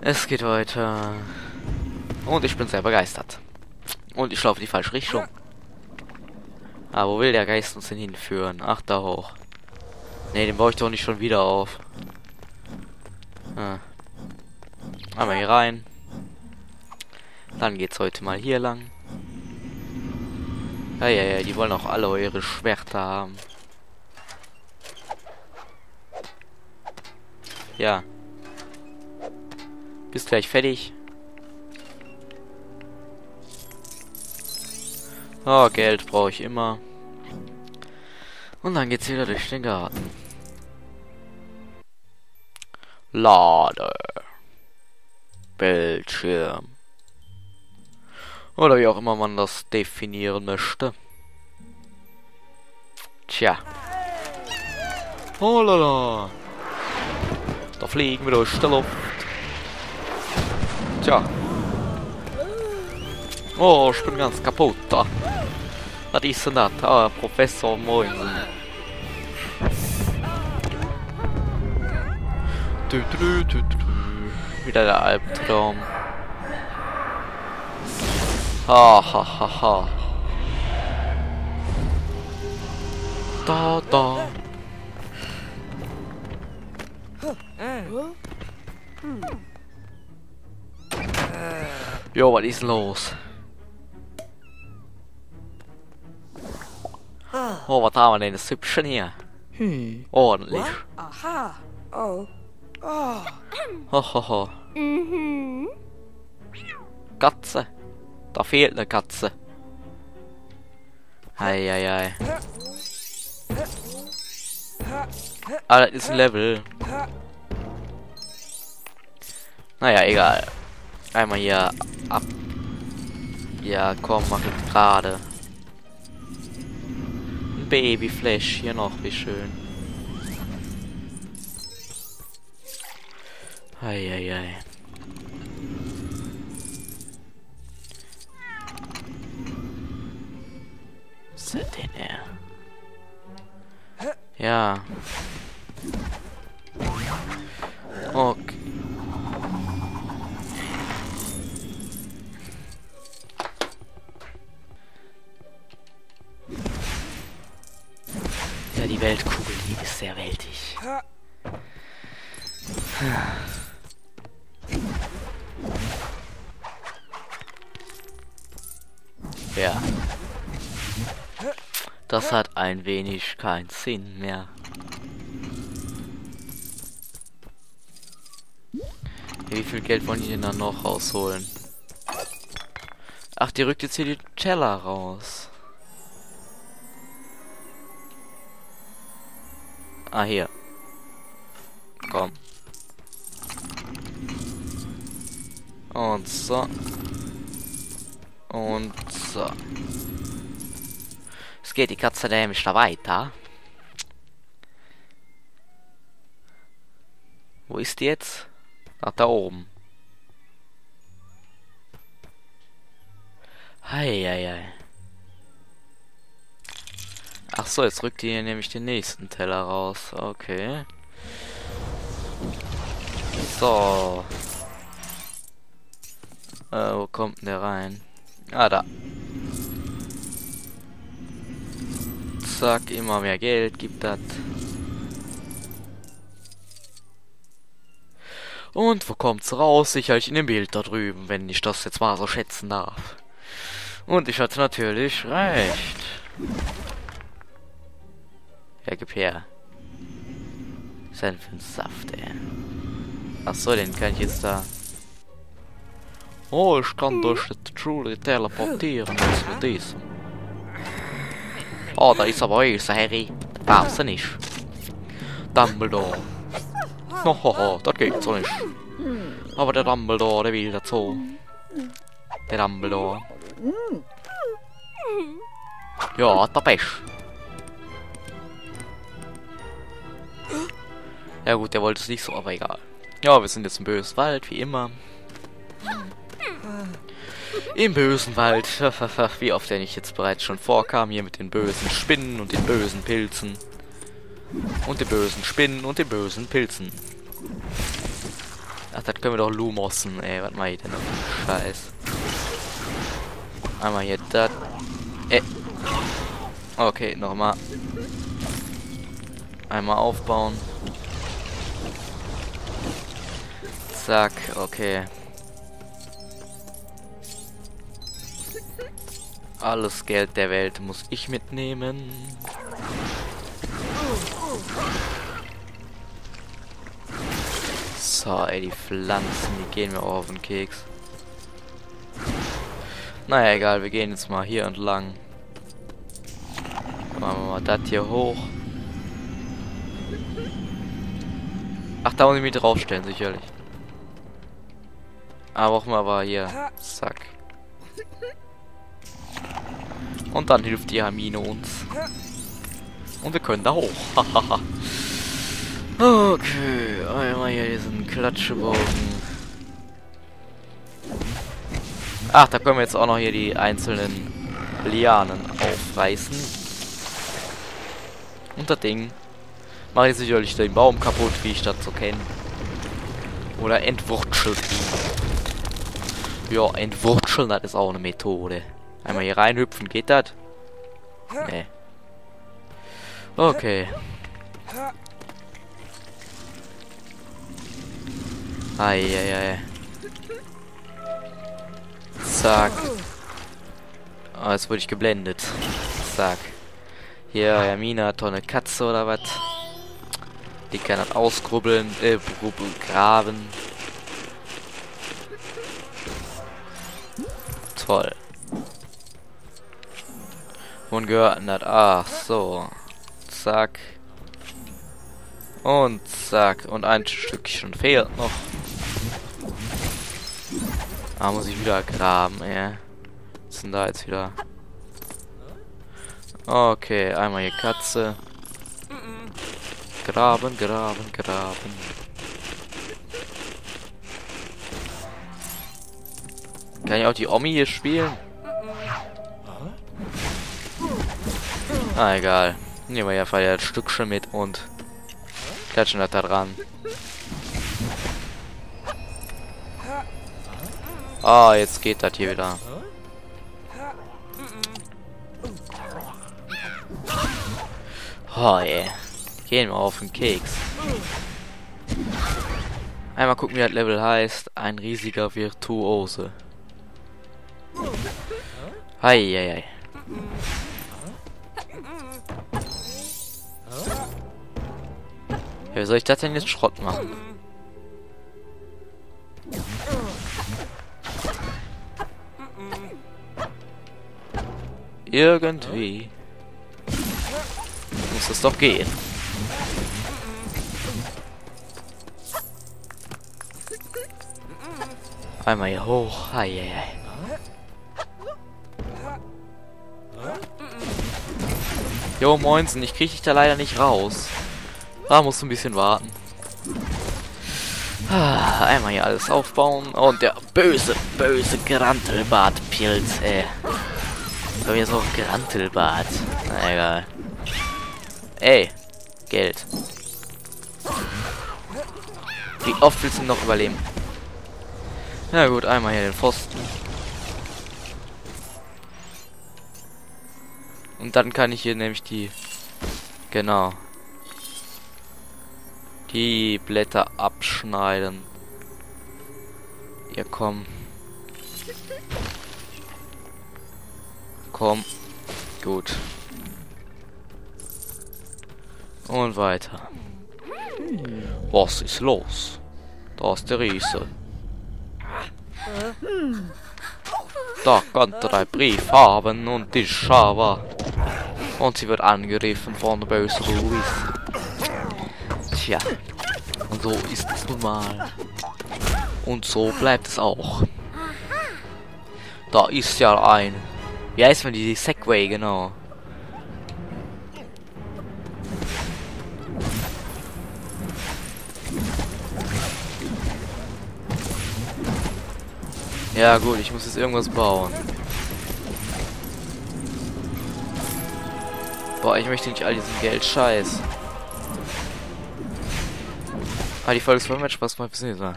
Es geht weiter. Und ich bin sehr begeistert. Und ich laufe in die falsche Richtung. Ah, wo will der Geist uns denn hinführen? Ach, da hoch. Ne, den baue ich doch nicht schon wieder auf. Ah. Einmal hier rein. Dann geht's heute mal hier lang. Ja, ja, ja, die wollen auch alle eure Schwerter haben. Ja. Bist gleich fertig. Oh, Geld brauche ich immer. Und dann geht's wieder durch den Garten. Lade. Bildschirm. Oder wie auch immer man das definieren möchte. Tja. Oh lala. Da fliegen wir durch die Luft. Tja. Oh, ich bin ganz kaputt da. Was ist denn das? Ah, Professor Moinsen. Du, du, du, Wieder der Albtraum. Ha ha ha ha. Da da. Jo, was ist los? Oh, was haben wir denn? Das Hübschen hier. Hm. Ordentlich. Aha. Oh. Oh. Ho, ho, ho. Katze. Da fehlt eine Katze. Ei, ei, ei. Ah, das ist ein Level. Naja, egal. Einmal hier ab. Ja, komm, mach es gerade. Ein Babyflash hier noch, wie schön. Eieiei. Was ist denn er? Ja. Ja, die Weltkugel, die ist sehr weltig. Ja. Das hat ein wenig keinen Sinn mehr. Wie viel Geld wollen die denn dann noch rausholen? Ach, die rückt jetzt hier die Teller raus. Ah, hier. Komm. Und so. Und so. Es geht die Katze nämlich da weiter. Wo ist die jetzt? Ach, da oben. Heieiei. Ach so, jetzt rückt ihr nämlich den nächsten Teller raus. Okay. So. Äh, wo kommt denn der rein? Ah, da. Zack, immer mehr Geld gibt das. Und wo kommt's raus? Sicherlich in dem Bild da drüben, wenn ich das jetzt mal so schätzen darf. Und ich hatte natürlich recht. Ja, gib her. Sein für Saft, ey. Ach so, den kann ich jetzt da... Oh, ich kann durch die Schule teleportieren, was mit diesem. Oh, da ist aber böse, Harry. Darfst du nicht. Dumbledore. Hohoho, das geht so nicht. Aber der Dumbledore, der will dazu. Der Dumbledore. Ja, der Pech. Ja gut, der wollte es nicht so, aber egal. Ja, wir sind jetzt im bösen Wald, wie immer. Im bösen Wald. wie oft der nicht jetzt bereits schon vorkam, hier mit den bösen Spinnen und den bösen Pilzen. Und den bösen Spinnen und den bösen Pilzen. Ach, das können wir doch Lumossen, ey. Was mach ich denn noch? Scheiß. Einmal hier das. Äh. Okay, nochmal. Einmal aufbauen. Zack, okay. Alles Geld der Welt muss ich mitnehmen. So, ey, die Pflanzen, die gehen mir auch auf den Keks. Naja, egal, wir gehen jetzt mal hier entlang. Machen wir mal das hier hoch. Ach, da muss ich mich draufstellen, sicherlich. Aber auch mal war hier. Zack. Und dann hilft die Hermine uns. Und wir können da hoch. okay, einmal hier diesen Klatschebogen. Ach, da können wir jetzt auch noch hier die einzelnen Lianen aufreißen. Und das Ding mache ich sicherlich den Baum kaputt, wie ich das so kenne. Oder entwurzelt ihn. Ja, entwurzeln, das ist auch eine Methode. Einmal hier reinhüpfen, geht das? Nee. Okay. Eieiei. Zack. Oh, jetzt wurde ich geblendet. Zack. Hier, Hermine hat doch eine Katze oder was? Die kann das ausgrubbeln, äh, graben. Toll. Und das? Ach so. Zack. Und zack. Und ein Stückchen fehlt noch. Ah, muss ich wieder graben, ey. Was ist denn da jetzt wieder? Okay, einmal hier Katze. Graben, graben, graben. Kann ich auch die Omi hier spielen? Ah, egal. Nehmen wir ja einfach ein Stückchen mit und klatschen das da dran. Ah, jetzt geht das hier wieder. Oh, ey. Gehen wir auf den Keks. Einmal gucken, wie das Level heißt. Ein riesiger Virtuose. Heieiei. Ja, wie soll ich das denn jetzt Schrott machen? Irgendwie muss es doch gehen. Einmal hier hoch. Ei, Jo, moinsen, ich krieg dich da leider nicht raus. Da musst du ein bisschen warten. Ah, einmal hier alles aufbauen. Und der böse, böse Grantelbart-Pilz, ey. Ich habe jetzt noch Grantelbart. Na egal. Ey, Geld. Wie oft willst du noch überleben? Na gut, einmal hier den Pfosten. Und dann kann ich hier nämlich die... Genau. Die Blätter abschneiden. Ja, komm. Komm. Gut. Und weiter. Was ist los? Da ist der Riese. Da könnte ein Brief haben und die Schava. Und sie wird angegriffen von der bösen Louis. Tja. Und so ist es nun mal. Und so bleibt es auch. Da ist ja ein wie heißt man die Segway, genau. Ja gut, ich muss jetzt irgendwas bauen. Boah, ich möchte nicht all diesen Geld scheiß. Ah, die Folge ist voll mit Spaß mal bis nächstes.